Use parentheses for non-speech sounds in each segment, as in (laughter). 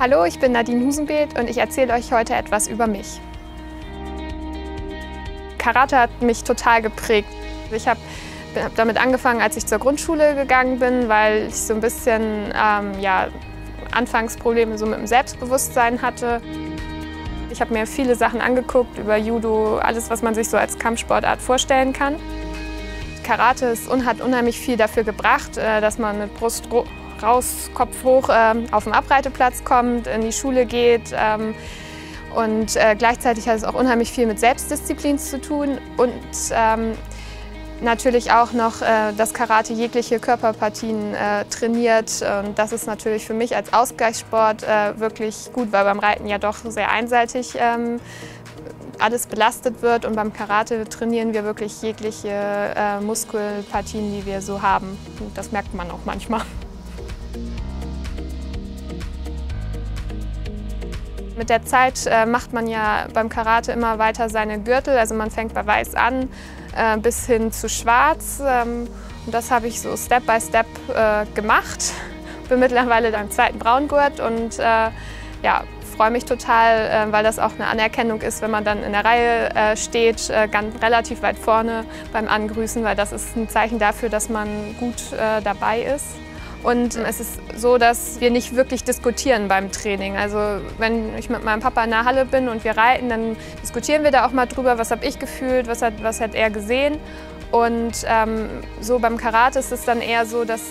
Hallo, ich bin Nadine Husenbeet und ich erzähle euch heute etwas über mich. Karate hat mich total geprägt. Ich habe hab damit angefangen, als ich zur Grundschule gegangen bin, weil ich so ein bisschen ähm, ja, Anfangsprobleme so mit dem Selbstbewusstsein hatte. Ich habe mir viele Sachen angeguckt über Judo, alles, was man sich so als Kampfsportart vorstellen kann. Karate ist, hat unheimlich viel dafür gebracht, äh, dass man mit Brust raus, Kopf hoch äh, auf den Abreiteplatz kommt, in die Schule geht. Ähm, und äh, gleichzeitig hat es auch unheimlich viel mit Selbstdisziplin zu tun und ähm, natürlich auch noch äh, das Karate jegliche Körperpartien äh, trainiert. Und das ist natürlich für mich als Ausgleichssport äh, wirklich gut, weil beim Reiten ja doch sehr einseitig ähm, alles belastet wird und beim Karate trainieren wir wirklich jegliche äh, Muskelpartien, die wir so haben. Und das merkt man auch manchmal. Mit der Zeit äh, macht man ja beim Karate immer weiter seine Gürtel. Also man fängt bei Weiß an äh, bis hin zu Schwarz. Ähm, und das habe ich so Step by Step äh, gemacht. (laughs) Bin mittlerweile beim zweiten Braungurt und ja, freue mich total, weil das auch eine Anerkennung ist, wenn man dann in der Reihe steht, ganz relativ weit vorne beim Angrüßen, weil das ist ein Zeichen dafür, dass man gut dabei ist. Und es ist so, dass wir nicht wirklich diskutieren beim Training. Also wenn ich mit meinem Papa in der Halle bin und wir reiten, dann diskutieren wir da auch mal drüber, was habe ich gefühlt, was hat, was hat er gesehen. Und ähm, so beim Karate ist es dann eher so, dass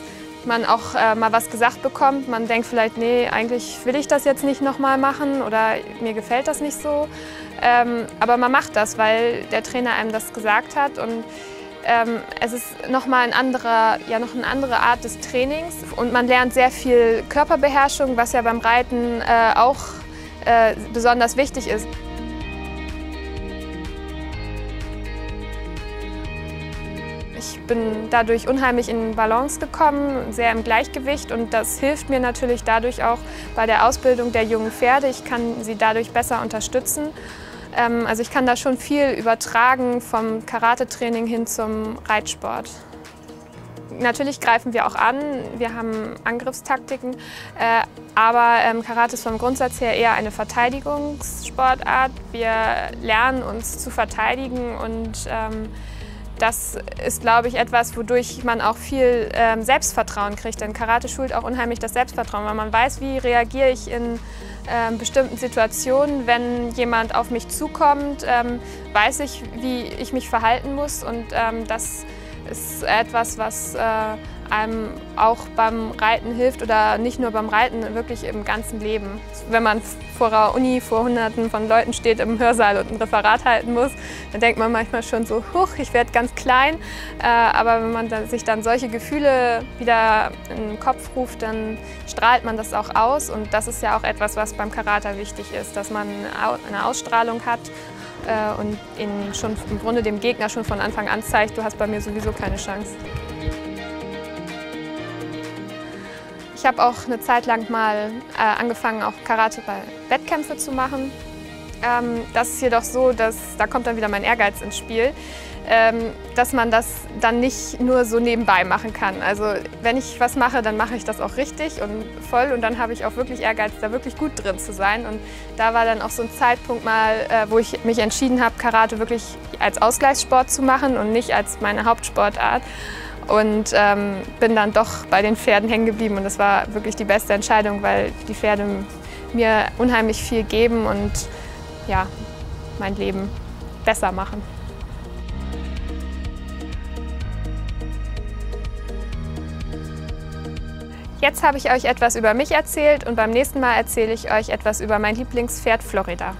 man auch äh, mal was gesagt bekommt. Man denkt vielleicht, nee, eigentlich will ich das jetzt nicht nochmal machen oder mir gefällt das nicht so. Ähm, aber man macht das, weil der Trainer einem das gesagt hat. Und ähm, es ist nochmal ein anderer, ja, noch eine andere Art des Trainings und man lernt sehr viel Körperbeherrschung, was ja beim Reiten äh, auch äh, besonders wichtig ist. Ich bin dadurch unheimlich in Balance gekommen, sehr im Gleichgewicht und das hilft mir natürlich dadurch auch bei der Ausbildung der jungen Pferde. Ich kann sie dadurch besser unterstützen. Ähm, also ich kann da schon viel übertragen vom Karate-Training hin zum Reitsport. Natürlich greifen wir auch an, wir haben Angriffstaktiken, äh, aber ähm, Karate ist vom Grundsatz her eher eine Verteidigungssportart. Wir lernen uns zu verteidigen und ähm, das ist, glaube ich, etwas, wodurch man auch viel ähm, Selbstvertrauen kriegt. Denn Karate schult auch unheimlich das Selbstvertrauen, weil man weiß, wie reagiere ich in ähm, bestimmten Situationen. Wenn jemand auf mich zukommt, ähm, weiß ich, wie ich mich verhalten muss und ähm, das ist etwas, was äh, einem auch beim Reiten hilft oder nicht nur beim Reiten, wirklich im ganzen Leben. Wenn man vor einer Uni vor Hunderten von Leuten steht im Hörsaal und ein Referat halten muss, dann denkt man manchmal schon so, huch, ich werde ganz klein. Äh, aber wenn man sich dann solche Gefühle wieder in den Kopf ruft, dann strahlt man das auch aus. Und das ist ja auch etwas, was beim Karate wichtig ist, dass man eine Ausstrahlung hat äh, und ihn schon im Grunde dem Gegner schon von Anfang an zeigt, du hast bei mir sowieso keine Chance. Ich habe auch eine Zeit lang mal äh, angefangen, auch Karate bei Wettkämpfe zu machen. Ähm, das ist jedoch so, dass da kommt dann wieder mein Ehrgeiz ins Spiel, ähm, dass man das dann nicht nur so nebenbei machen kann. Also wenn ich was mache, dann mache ich das auch richtig und voll und dann habe ich auch wirklich Ehrgeiz, da wirklich gut drin zu sein. Und da war dann auch so ein Zeitpunkt mal, äh, wo ich mich entschieden habe, Karate wirklich als Ausgleichssport zu machen und nicht als meine Hauptsportart und ähm, bin dann doch bei den Pferden hängen geblieben und das war wirklich die beste Entscheidung, weil die Pferde mir unheimlich viel geben und ja, mein Leben besser machen. Jetzt habe ich euch etwas über mich erzählt und beim nächsten Mal erzähle ich euch etwas über mein Lieblingspferd Florida.